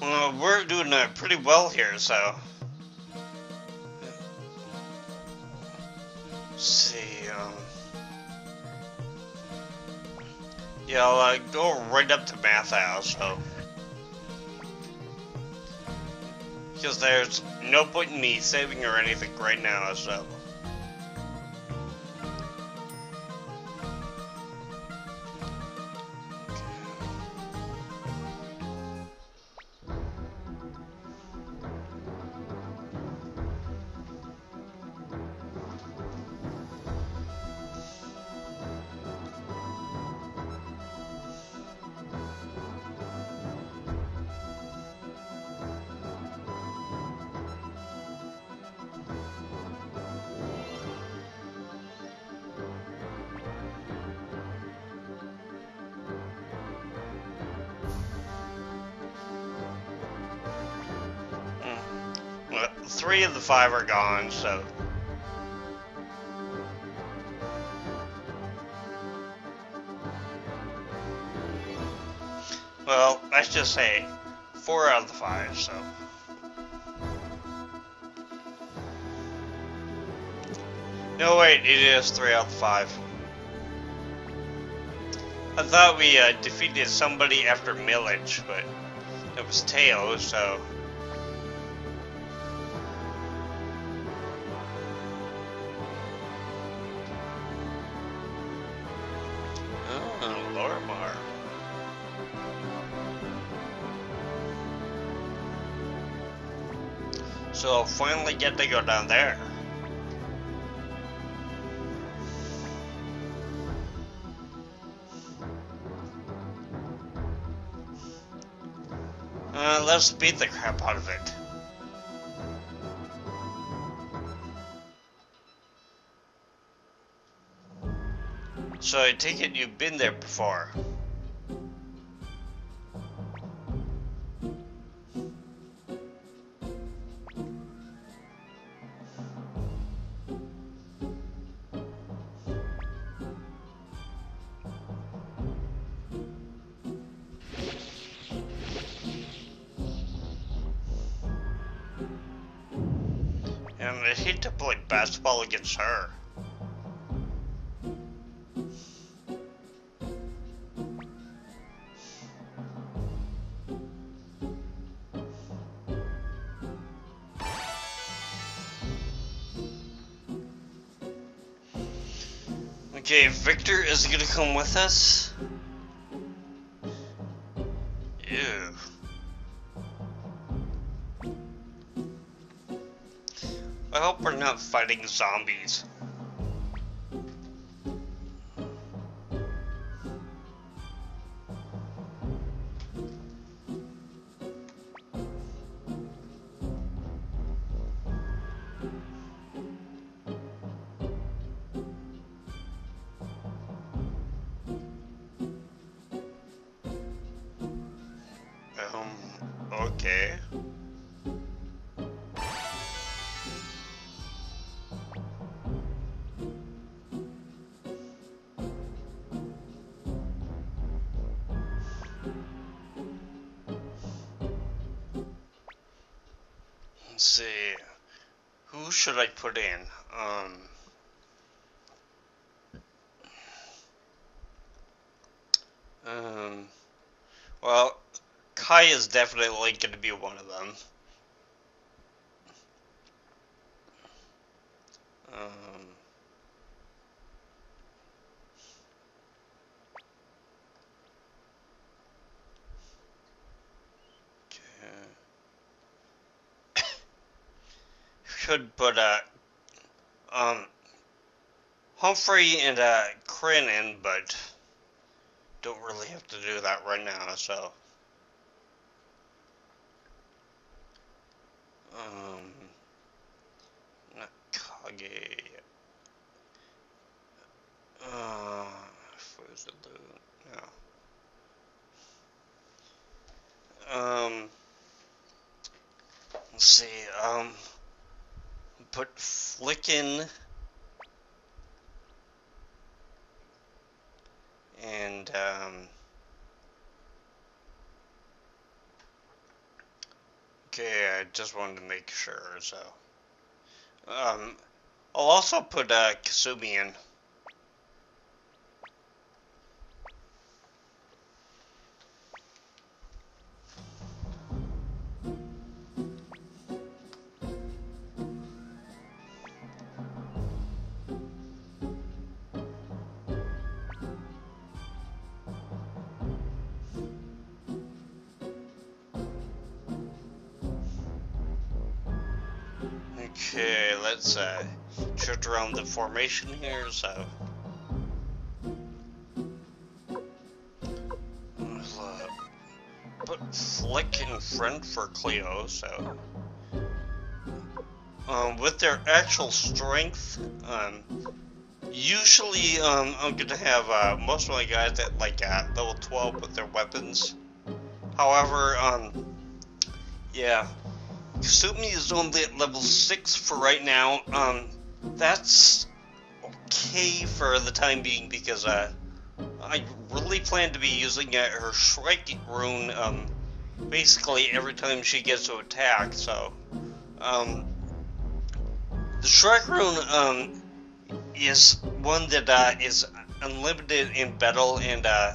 Well, we're doing uh, pretty well here, so. Let's see, um. Yeah, I'll uh, go right up to Math House, so. Because there's no point in me saving or anything right now, so. Three of the five are gone, so. Well, let's just say four out of the five, so. No, wait, it is three out of five. I thought we uh, defeated somebody after Millage, but it was Tails, so. So finally get to go down there. Uh, let's beat the crap out of it. So I take it you've been there before. And I hate to play basketball against her. Victor is gonna come with us. Ew. I hope we're not fighting zombies. Should I put in? Um, um, well, Kai is definitely going to be one of them. Um, could put uh, um, Humphrey and uh, Krin in, but don't really have to do that right now, so. Um, Kage. Uh, Fu Su Lu, no. Um, let's see, um, put Flickin and um, okay, I just wanted to make sure. So, um, I'll also put uh, Kasumi in. Okay, let's uh, shift around the formation here, so. Uh, put Flick in front for Cleo, so. Um, with their actual strength, um, usually um, I'm gonna have uh, most of my guys at like at level 12 with their weapons. However, um, yeah, Kasumi is only at level 6 for right now. Um, that's okay for the time being because uh, I really plan to be using uh, her Shrike rune um, basically every time she gets to attack. So, um, the Shrike rune um, is one that uh, is unlimited in battle and uh,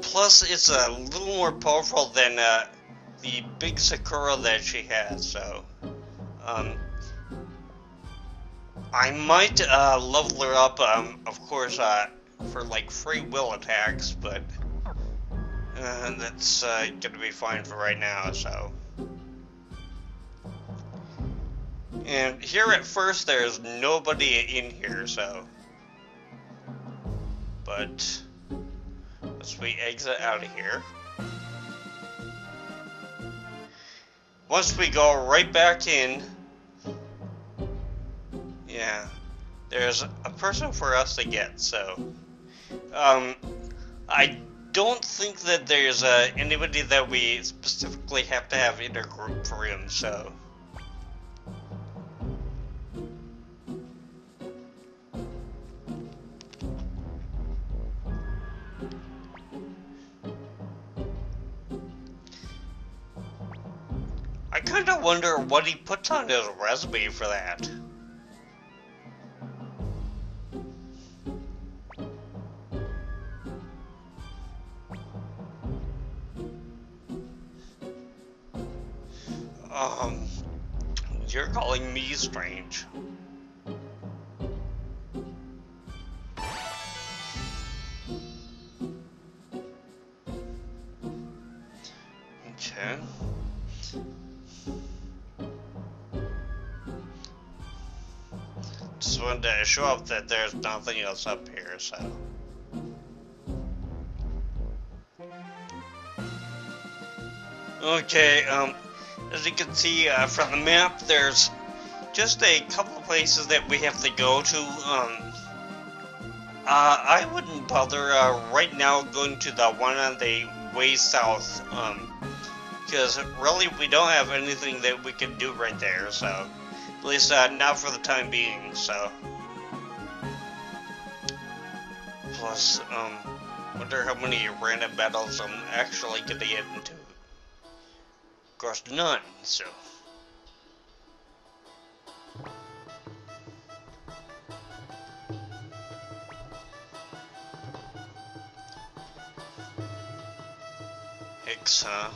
plus it's a little more powerful than uh, the big Sakura that she has, so um, I might uh, level her up, um, of course, uh, for like free will attacks, but uh, that's uh, gonna be fine for right now, so. And here at first, there's nobody in here, so. But, as we exit out of here. Once we go right back in, yeah, there's a person for us to get, so, um, I don't think that there's uh, anybody that we specifically have to have in our group for him, so. Kind of wonder what he puts on his resume for that. Um, you're calling me strange. To show up that there's nothing else up here, so. Okay, um, as you can see uh, from the map, there's just a couple places that we have to go to. Um, uh, I wouldn't bother uh, right now going to the one on the way south, um, because really we don't have anything that we can do right there, so. At least uh, not for the time being, so. Plus, um, wonder how many random battles I'm actually gonna get into. Of course, none, so. Hix, huh?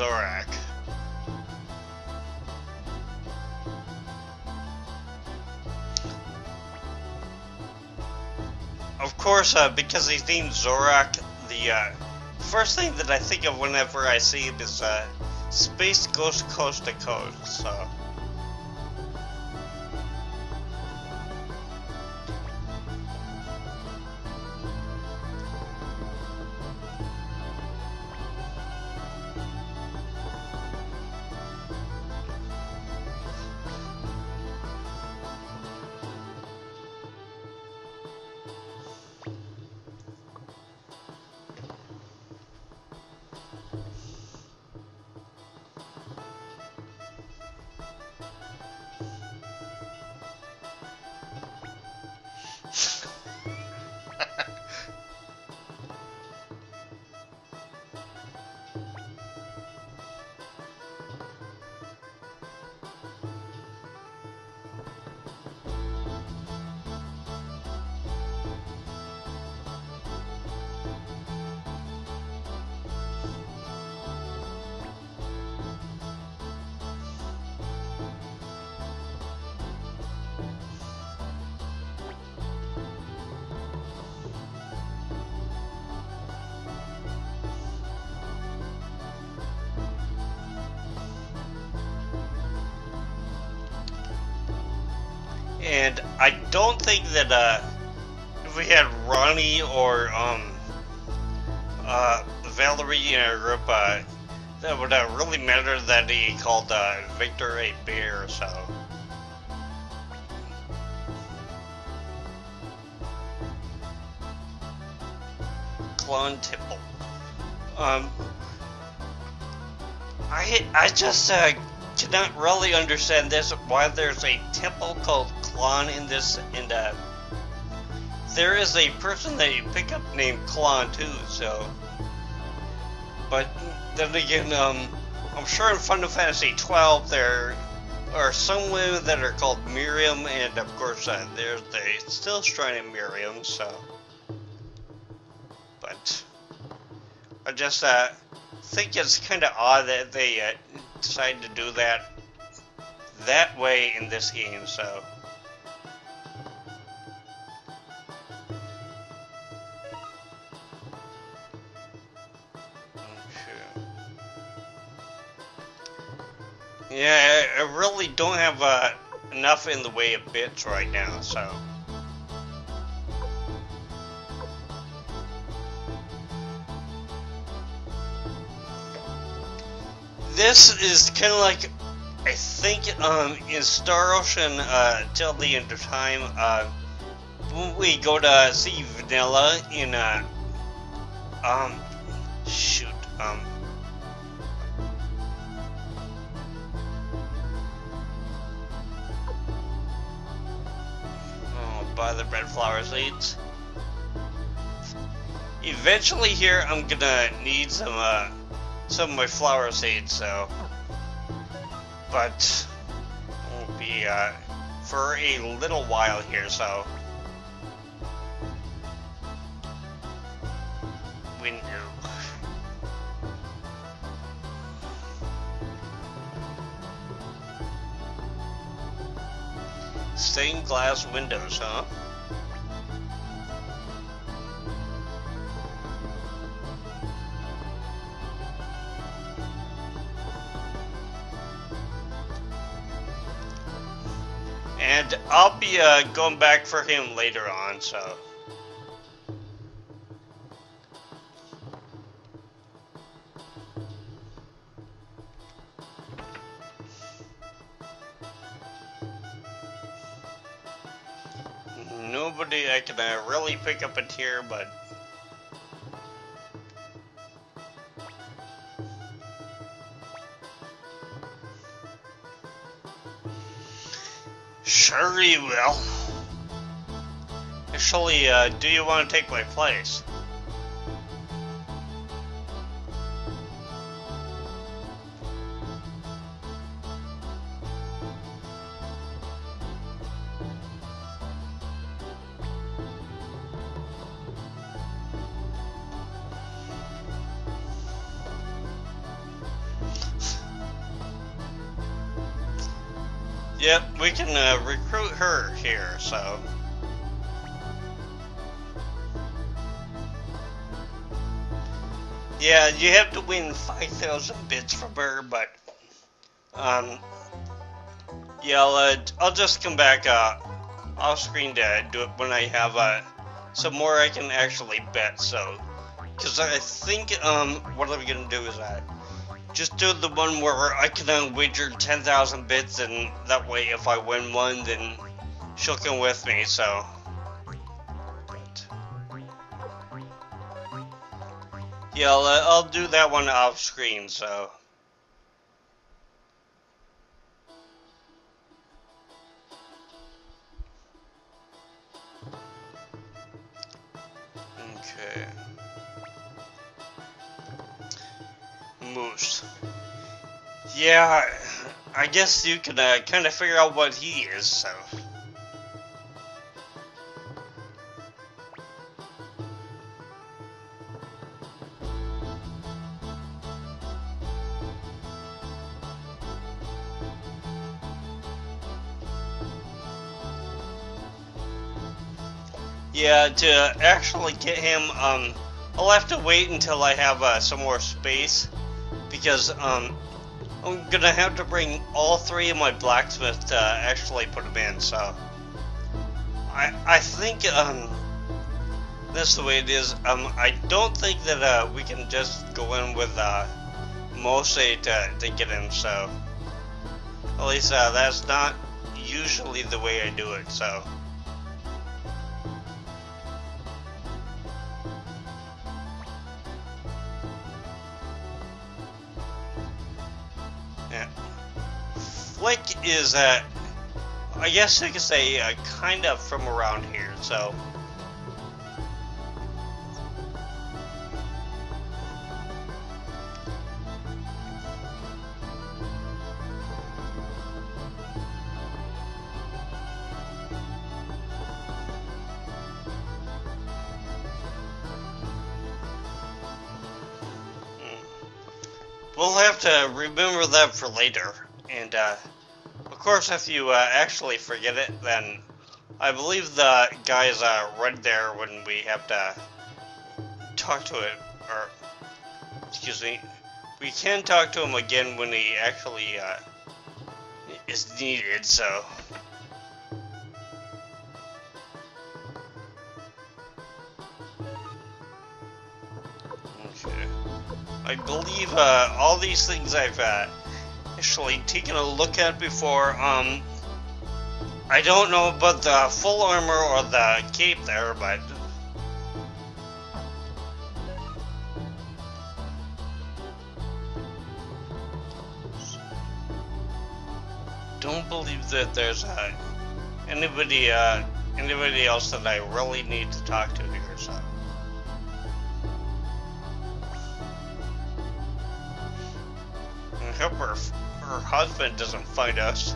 Zorak. Of course, uh, because he's named Zorak, the uh, first thing that I think of whenever I see him is uh, Space Ghost Coast to Coast. So. Don't think that uh, if we had Ronnie or um, uh, Valerie in our group, uh, that would uh, really matter that he called uh, Victor a bear. So. Qlon Temple. Um, I I just uh, cannot really understand this. Why there's a temple called In this, and uh, there is a person that you pick up named Qlon too. So, but then again, um, I'm sure in Final Fantasy 12 there are some women that are called Miriam, and of course uh, there's the Stilshrine Miriam. So, but I just uh, think it's kind of odd that they uh, decided to do that that way in this game. So. Yeah, I really don't have uh, enough in the way of bits right now, so. This is kind of like, I think, um, in Star Ocean, uh, till the end of time, uh, when we go to see Vanilla in, uh, um, shoot, um, buy the red flower seeds. Eventually here I'm gonna need some uh, some of my flower seeds so but will be uh, for a little while here so glass windows, huh? And I'll be uh, going back for him later on, so... pick up a tier, but Sure you will. Actually, uh, do you want to take my place? Yep, we can uh, recruit her here, so... Yeah, you have to win 5,000 bits from her, but, um, yeah, I'll, uh, I'll just come back, uh, off screen to do it when I have, uh, some more I can actually bet, so, because I think, um, what I'm gonna do is, uh, just do the one where I can uh, wager 10,000 bits, and that way if I win one, then she'll come with me, so, Yeah, I'll, uh, I'll do that one off screen, so. Okay. Moose. Yeah, I guess you can uh, kind of figure out what he is, so. Yeah, to actually get him, um, I'll have to wait until I have uh, some more space because um, I'm gonna have to bring all three of my blacksmiths to actually put them in. So I I think um, that's the way it is. Um, I don't think that uh, we can just go in with uh, Mose to to get him. So at least uh, that's not usually the way I do it. So. Flick is, uh, I guess you could say, uh, kind of from around here, so. Hmm. We'll have to remember that for later. And, uh, of course, if you uh, actually forget it, then I believe the guy's uh, right there when we have to talk to it, or, excuse me, we can talk to him again when he actually uh, is needed, so. Okay. I believe uh, all these things I've uh, actually taken a look at before. Um, I don't know about the full armor or the cape there, but don't believe that there's uh, anybody uh, anybody else that I really need to talk to husband doesn't find us.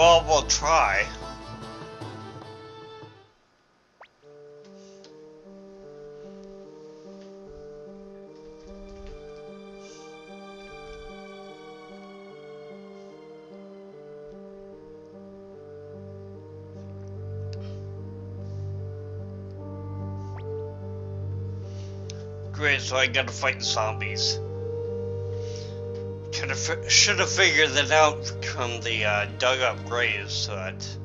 Well, we'll try. Great, so I gotta fight the zombies. Should have figured that out from the uh, dug up graves, but.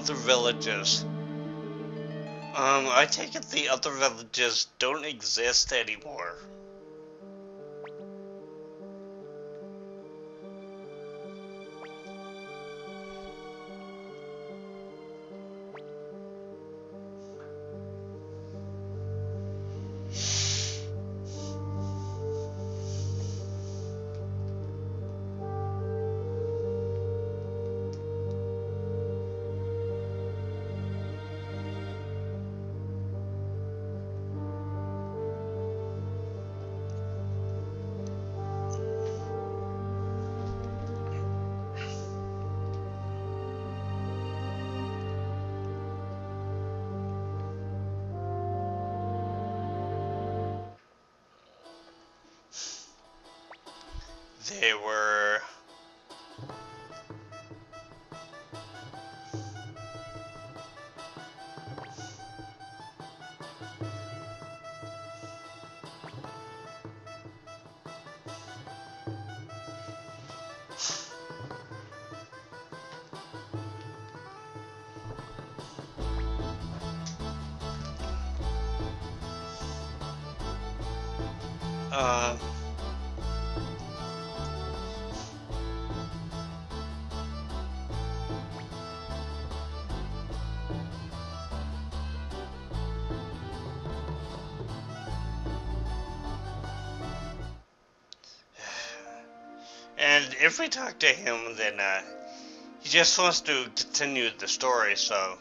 Other villages. Um, I take it the other villages don't exist anymore. They were And if we talk to him, then uh, he just wants to continue the story, so.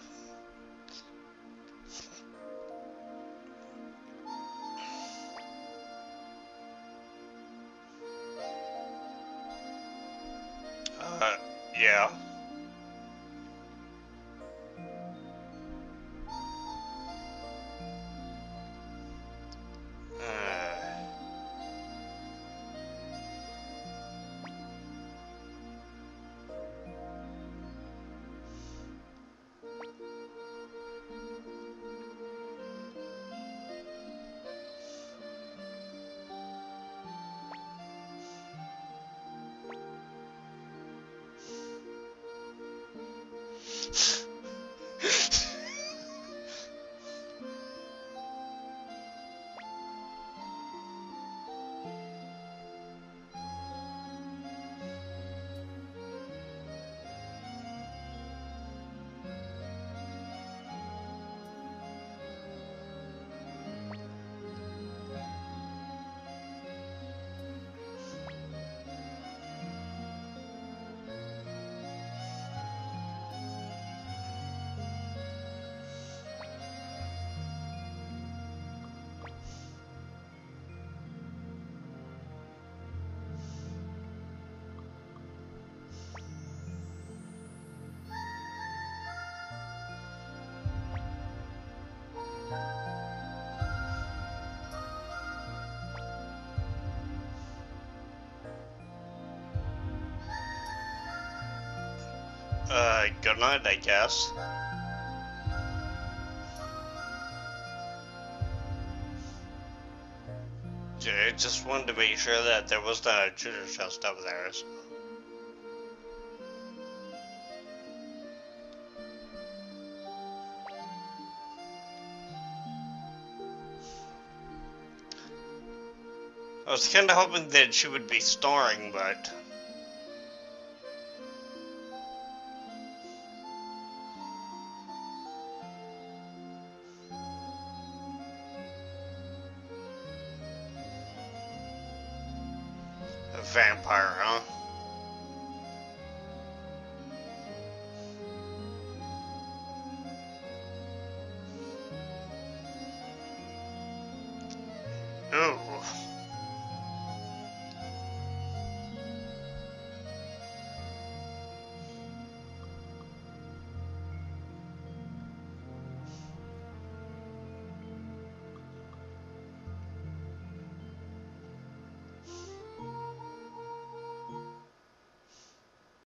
Uh, yeah. Uh, uh, good night, I guess. I Just wanted to make sure that there was not a treasure chest up there. so- I was kind of hoping that she would be starring, but vampire, huh?